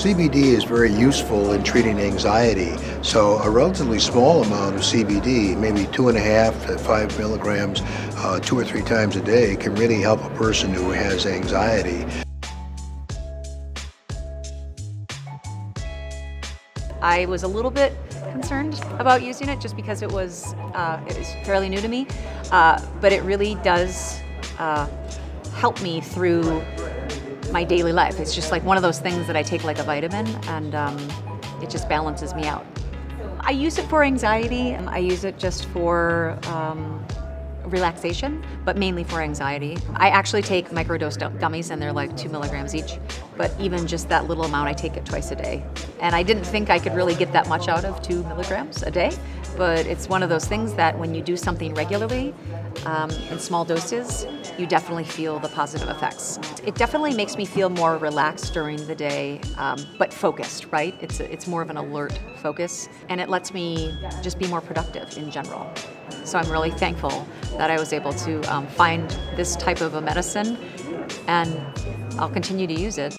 CBD is very useful in treating anxiety. So a relatively small amount of CBD, maybe two and a half to five milligrams, uh, two or three times a day, can really help a person who has anxiety. I was a little bit concerned about using it just because it was uh, it was fairly new to me, uh, but it really does uh, help me through my daily life. It's just like one of those things that I take like a vitamin, and um, it just balances me out. I use it for anxiety. I use it just for um, relaxation, but mainly for anxiety. I actually take microdose gummies and they're like two milligrams each, but even just that little amount, I take it twice a day. And I didn't think I could really get that much out of two milligrams a day, but it's one of those things that when you do something regularly um, in small doses, you definitely feel the positive effects. It definitely makes me feel more relaxed during the day, um, but focused, right? It's, a, it's more of an alert focus, and it lets me just be more productive in general. So I'm really thankful that I was able to um, find this type of a medicine, and I'll continue to use it.